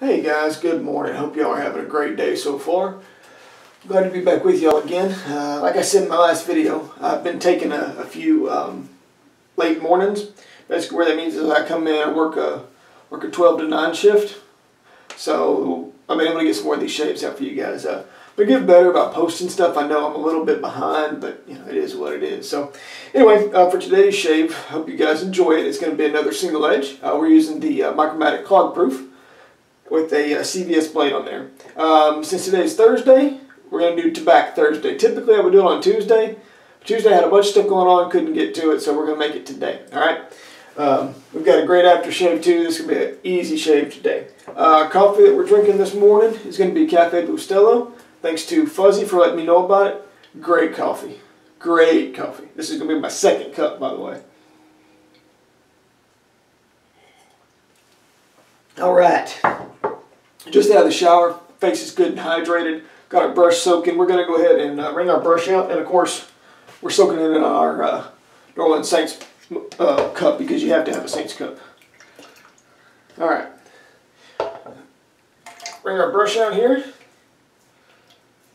Hey guys, good morning. Hope y'all are having a great day so far. Glad to be back with y'all again. Uh, like I said in my last video, I've been taking a, a few um, late mornings. Basically, what that means is I come in and work a work a 12 to 9 shift. So been able to get some more of these shapes out for you guys. Uh, but get better about posting stuff. I know I'm a little bit behind, but you know it is what it is. So anyway, uh, for today's shape, hope you guys enjoy it. It's going to be another single edge. Uh, we're using the uh, Micromatic Clog Proof with a uh, CVS blade on there. Um, since is Thursday, we're going to do Tabac Thursday. Typically, I would do it on Tuesday. Tuesday I had a bunch of stuff going on, couldn't get to it, so we're going to make it today. All right. Um, we've got a great aftershave too. This is going to be an easy shave today. Uh, coffee that we're drinking this morning is going to be Cafe Bustelo. Thanks to Fuzzy for letting me know about it. Great coffee. Great coffee. This is going to be my second cup, by the way. All right. Just out of the shower. Face is good and hydrated. Got our brush soaking. We're going to go ahead and uh, wring our brush out. And of course, we're soaking it in our uh, New Orleans Saints uh, cup because you have to have a Saints cup. All right. Bring our brush out here.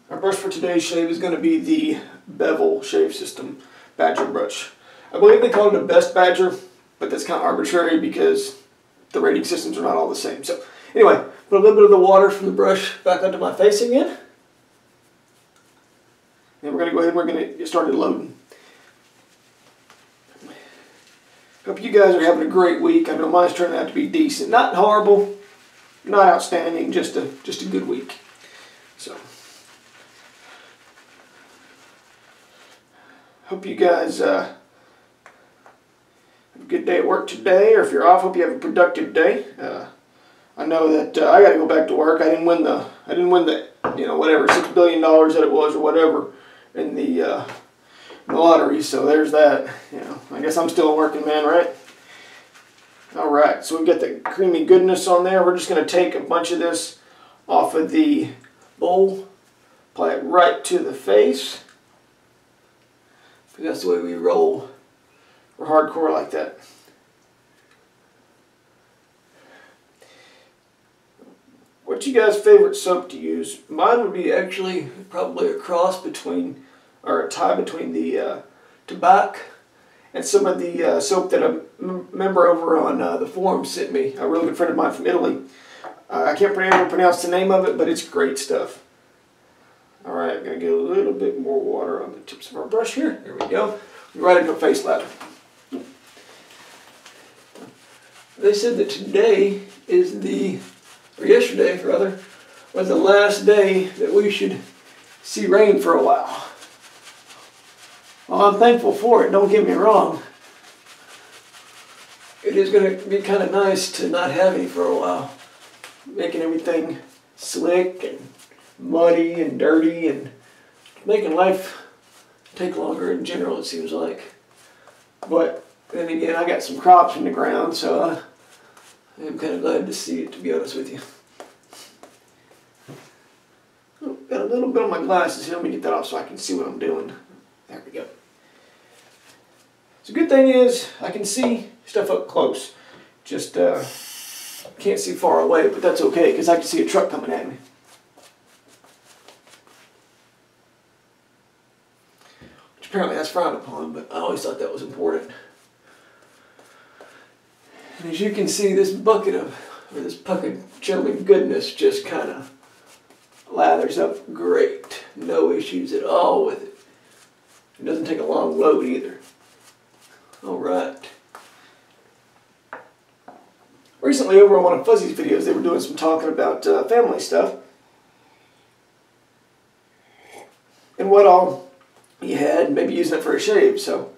Our brush for today's shave is going to be the Bevel Shave System Badger brush. I believe they call it a Best Badger, but that's kind of arbitrary because the rating systems are not all the same. So anyway, put a little bit of the water from the brush back onto my face again. And we're going to go ahead and we're going to get started loading. Hope you guys are having a great week. I know mine's turning out to be decent. Not horrible, not outstanding, just a just a good week. So hope you guys uh, have a good day at work today, or if you're off, hope you have a productive day. Uh, I know that uh, I got to go back to work. I didn't win the I didn't win the you know whatever six billion dollars that it was or whatever in the uh, the lottery. So there's that. You know, I guess I'm still a working man, right? All right, so we've got the creamy goodness on there. We're just going to take a bunch of this off of the bowl, apply it right to the face. That's the way we roll. We're hardcore like that. What's you guys' favorite soap to use? Mine would be actually probably a cross between, or a tie between the uh, Tabac and some of the uh, soap that a member over on uh, the forum sent me, a really good friend of mine from Italy. Uh, I can't pronounce the name of it, but it's great stuff. All right, I'm going to get a little bit more water on the tips of our brush here. There we go. Right into a face lather. They said that today is the or yesterday rather, was the last day that we should see rain for a while. Well, I'm thankful for it, don't get me wrong. It is going to be kind of nice to not have any for a while, making everything slick and muddy and dirty and making life take longer in general, it seems like. But then again, I got some crops in the ground, so uh, I'm kind of glad to see it, to be honest with you. Got a little bit on my glasses here. Let me get that off so I can see what I'm doing. There we go. So good thing is I can see stuff up close. Just uh, can't see far away, but that's okay because I can see a truck coming at me. Which apparently that's frowned upon, but I always thought that was important. And as you can see, this bucket of, or this bucket of German goodness just kind of lathers up great. No issues at all with it. It doesn't take a long load either. All right. Recently over on one of Fuzzy's videos, they were doing some talking about uh, family stuff. And what all you had, maybe using it for a shave, so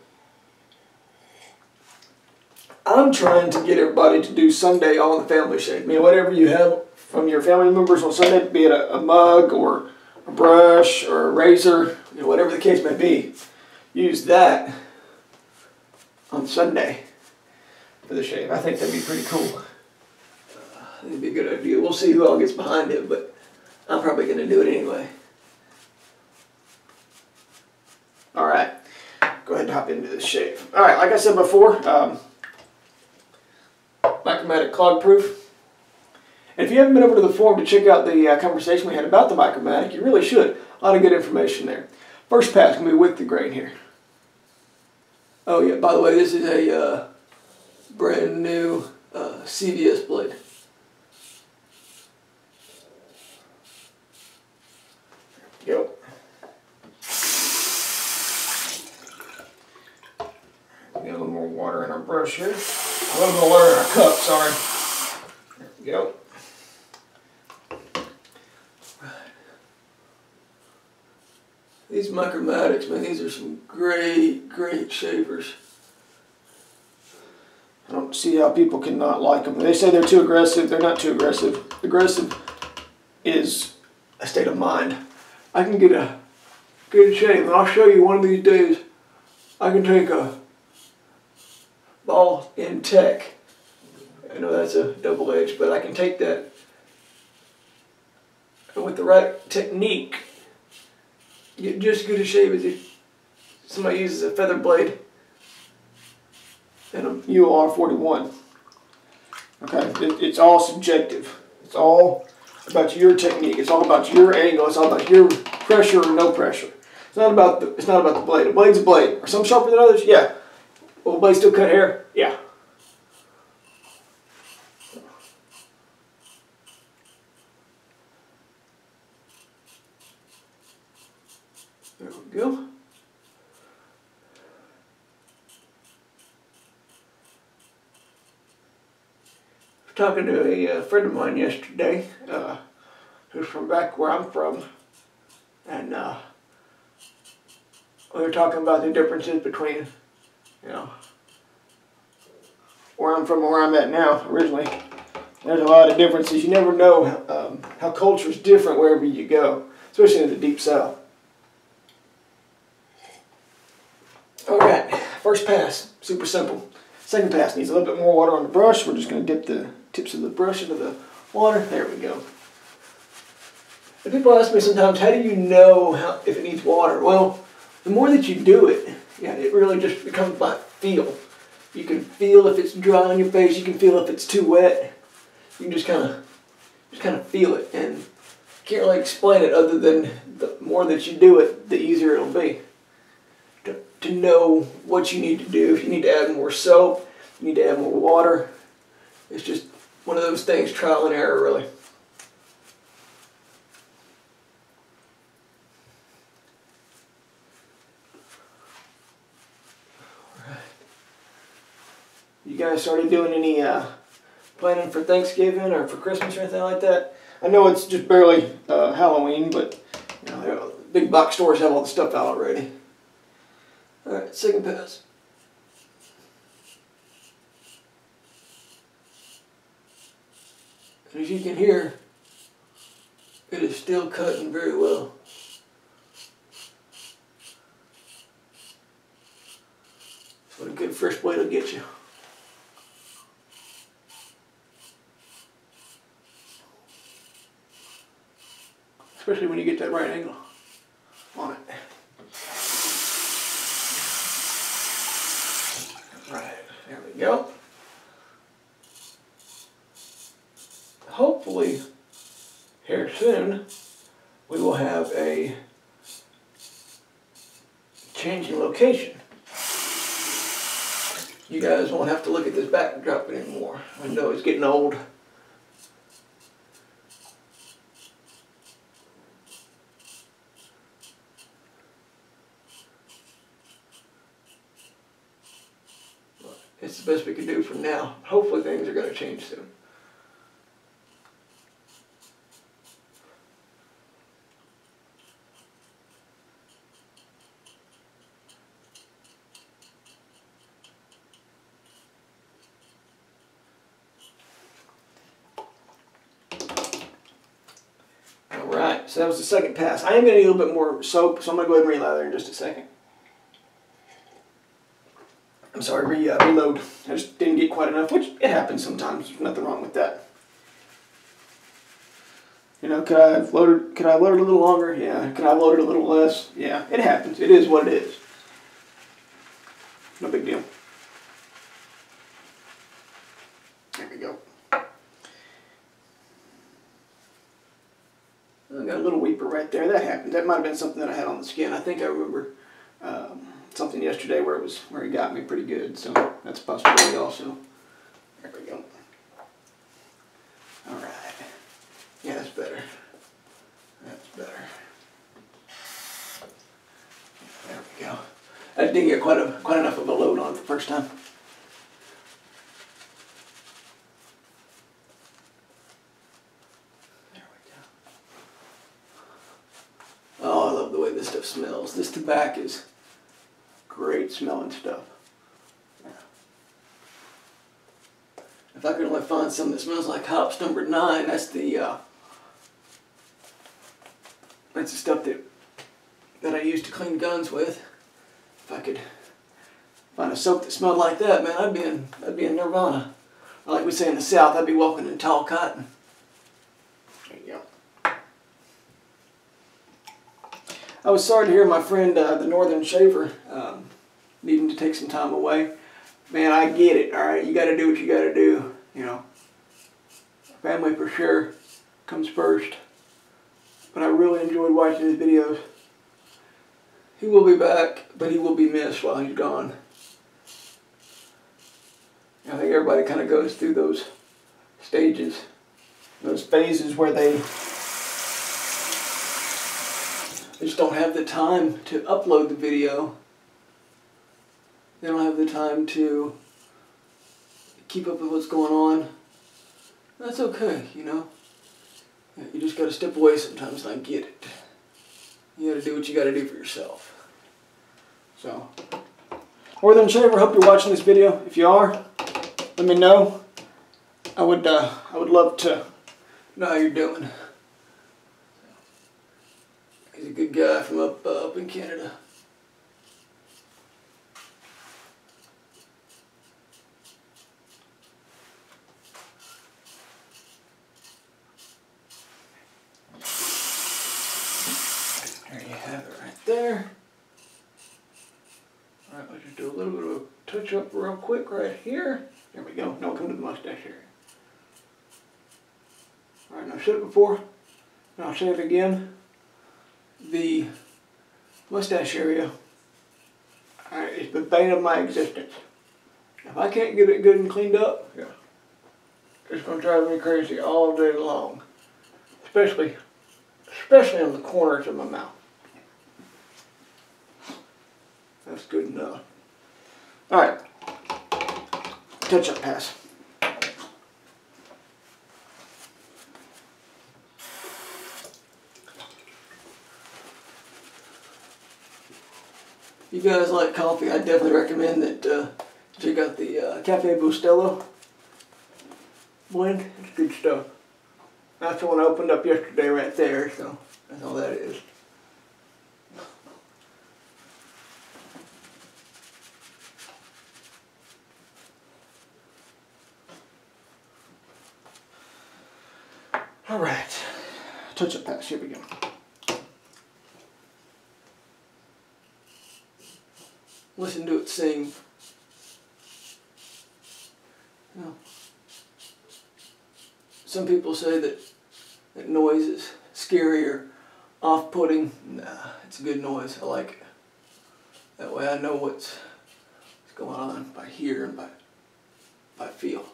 I'm trying to get everybody to do Sunday all in the family shave. I mean, whatever you have from your family members on Sunday, be it a, a mug or a brush or a razor, you know, whatever the case may be, use that on Sunday for the shave. I think that'd be pretty cool. Uh, it'd be a good idea. We'll see who all gets behind it, but I'm probably going to do it anyway. All right, go ahead and hop into the shave. All right, like I said before, um, Micromatic Clog Proof. And if you haven't been over to the forum to check out the uh, conversation we had about the Micromatic, you really should. A lot of good information there. First pass going to be with the grain here. Oh yeah, by the way, this is a uh, brand new uh, CVS blade. Yep. Get a little more water in our brush here. A little more water in our cup, sorry. There we go. These Micromatics, man, these are some great, great shavers. I don't see how people can not like them. They say they're too aggressive. They're not too aggressive. Aggressive is a state of mind. I can get a good shave, and I'll show you one of these days. I can take a Ball End Tech. I know that's a double edge, but I can take that with the right technique. Get just good a shave as if somebody uses a feather blade and a UR41. Okay, it, it's all subjective. It's all about your technique. It's all about your angle. It's all about your pressure or no pressure. It's not about the, it's not about the blade. A blade's a blade. Are some sharper than others? Yeah. Will the still cut hair? Yeah. There we go. talking to a, uh, friend of mine yesterday, uh, who's from back where I'm from, and uh, we were talking about the differences between, you know, where I'm from where I'm at now originally. There's a lot of differences. You never know um, how culture's different wherever you go, especially in the deep south. All right, first pass, super simple. Second pass needs a little bit more water on the brush. We're just going to dip the tips of the brush into the water. There we go. And people ask me sometimes, how do you know how, if it needs water? Well, the more that you do it, yeah, it really just becomes by feel. You can feel if it's dry on your face. You can feel if it's too wet. You can just kind of, just kind of feel it, and can't really explain it other than the more that you do it, the easier it'll be. To, to know what you need to do. If you need to add more soap, you need to add more water. It's just one of those things, trial and error, really. Guys started doing any uh, planning for Thanksgiving or for Christmas or anything like that? I know it's just barely uh, Halloween, but you know, big box stores have all the stuff out already. All right, second pass. And as you can hear, it is still cutting very well. That's what a good fresh blade will get you. Especially when you get that right angle on it. Right, there we go. hopefully here soon we will have a changing location. You guys won't have to look at this backdrop anymore. I know it's getting old. It's the best we can do for now. Hopefully things are going to change soon. All right, so that was the second pass. I am going to need a little bit more soap, so I'm going to go ahead and relather in just a second. I'm sorry, re, uh, reload. I just didn't get quite enough, which it happens sometimes. There's nothing wrong with that. You know, could I have loaded, could I have loaded a little longer? Yeah. Could I have loaded a little less? Yeah, it happens. It is what it is. No big deal. There we go. I got a little weeper right there. That happened. That might have been something that I had on the skin. I think I remember something yesterday where it was where he got me pretty good. So that's possibility also. There we go. All right. Yeah, that's better. That's better. There we go. I didn't get quite a quite enough of a load on the first time. There we go. Oh, I love the way this stuff smells. This Tabac is smelling stuff. If I could only find something that smells like Hoppe's number nine, that's the uh, that's the stuff that that I used to clean guns with. If I could find a soap that smelled like that, man, I'd be in I'd be in nirvana. Or like we say in the South, I'd be walking in tall cotton. There you go. I was sorry to hear my friend, uh, the Northern Shaver, um, needing to take some time away. Man, I get it. All right, you got to do what you got to do. You know, family for sure comes first. But I really enjoyed watching his videos. He will be back, but he will be missed while he's gone. I think everybody kind of goes through those stages, those phases where they they just don't have the time to upload the video they don't have the time to keep up with what's going on. That's okay, you know. You just gotta step away sometimes and I get it. You gotta do what you gotta do for yourself. So, Northern Shaver, hope you're watching this video. If you are, let me know. I would, uh, I would love to know how you're doing. He's a good guy from up, uh, up in Canada. There. All right, let's just do a little bit of a touch up real quick right here. There we go. Now come to the mustache area. All right, now I said it before, and I'll say it again. The mustache area right, is the bane of my existence. If I can't get it good and cleaned up, yeah, it's going to drive me crazy all day long. Especially, especially on the corners of my mouth. That's good enough. All right. Touch up pass. If you guys like coffee, I definitely recommend that uh, check out the uh, Cafe Bustelo blend. It's good stuff. That's the one I opened up yesterday right there, so that's all that is. All right, touch up pass, here we go. Listen to it sing. You know, some people say that, that noise is scary or off-putting. Nah, it's a good noise. I like it. That way I know what's, what's going on by hear and by, by feel.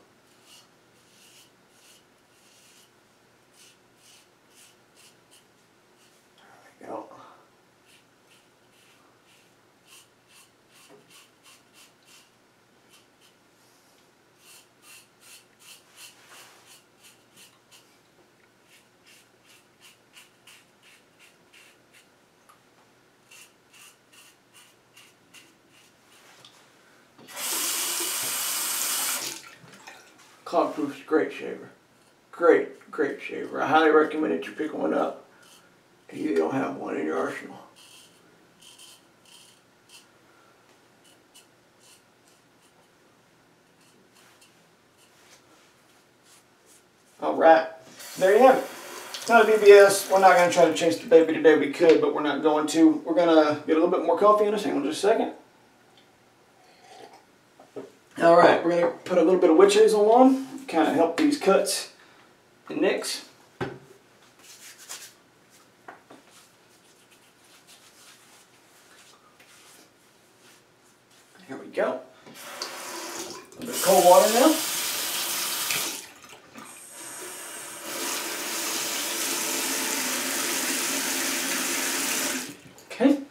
Clog Proof's great shaver. Great, great shaver. I highly recommend that you pick one up if you don't have one in your arsenal. All right, there you have it. Not a BBS. We're not going to try to chase the baby today. We could, but we're not going to. We're going to get a little bit more coffee in us. Hang on just a second. All right, we're going to put a little bit of witch hazel on, kind of help these cuts and nicks. go. A little bit of cold water now. Okay.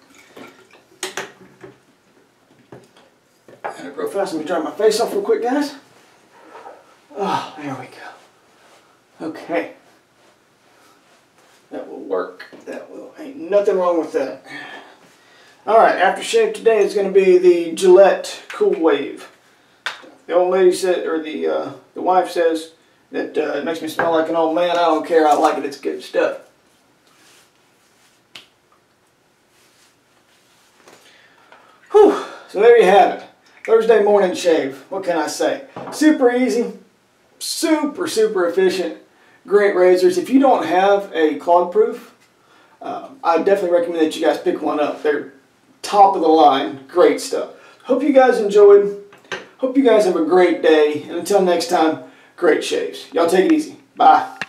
Fast. Let me dry my face off real quick, guys. Oh, there we go. Okay. That will work. That will, ain't nothing wrong with that. Alright, aftershave today is going to be the Gillette Cool Wave. The old lady said, or the, uh, the wife says, that uh, it makes me smell like an old man. I don't care. I like it. It's good stuff. Whew. So there you have it. Thursday morning shave. What can I say? Super easy. Super, super efficient. Great razors. If you don't have a clog proof, uh, I definitely recommend that you guys pick one up. They're top of the line. Great stuff. Hope you guys enjoyed. Hope you guys have a great day. And until next time, great shaves. Y'all take it easy. Bye.